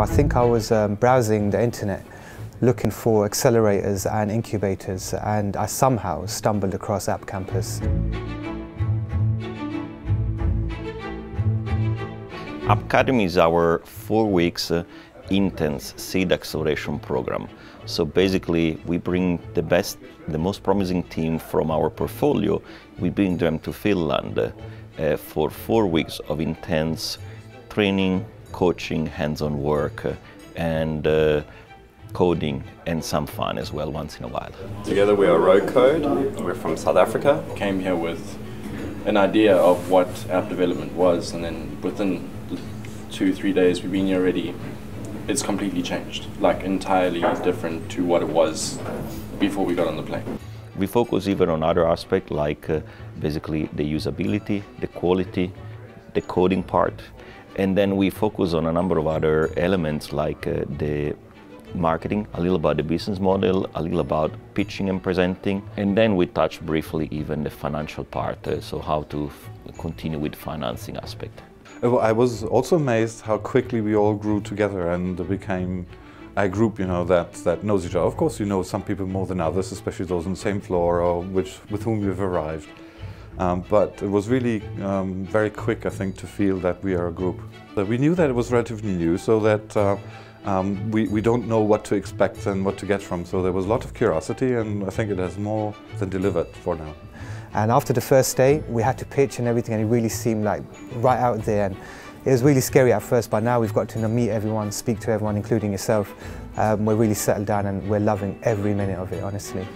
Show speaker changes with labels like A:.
A: I think I was um, browsing the internet looking for accelerators and incubators and I somehow stumbled across App Campus.
B: AppCademy is our four weeks uh, intense seed acceleration program. So basically we bring the best, the most promising team from our portfolio, we bring them to Finland uh, for four weeks of intense training, coaching, hands-on work, uh, and uh, coding and some fun as well once in a while.
C: Together we are Rogue Code. We're from South Africa.
D: Came here with an idea of what app development was, and then within two, three days we've been here already. It's completely changed, like entirely different to what it was before we got on the plane.
B: We focus even on other aspects like uh, basically the usability, the quality, the coding part, and then we focus on a number of other elements like uh, the marketing, a little about the business model, a little about pitching and presenting, and then we touch briefly even the financial part, uh, so how to continue with financing aspect.
E: I was also amazed how quickly we all grew together and became a group, you know, that, that knows each other. Of course, you know some people more than others, especially those on the same floor or which, with whom you've arrived. Um, but it was really um, very quick, I think, to feel that we are a group. But we knew that it was relatively new, so that uh, um, we, we don't know what to expect and what to get from. So there was a lot of curiosity, and I think it has more than delivered for now.
A: And after the first day, we had to pitch and everything, and it really seemed like right out there. And it was really scary at first, but now we've got to meet everyone, speak to everyone, including yourself. Um, we're really settled down and we're loving every minute of it, honestly.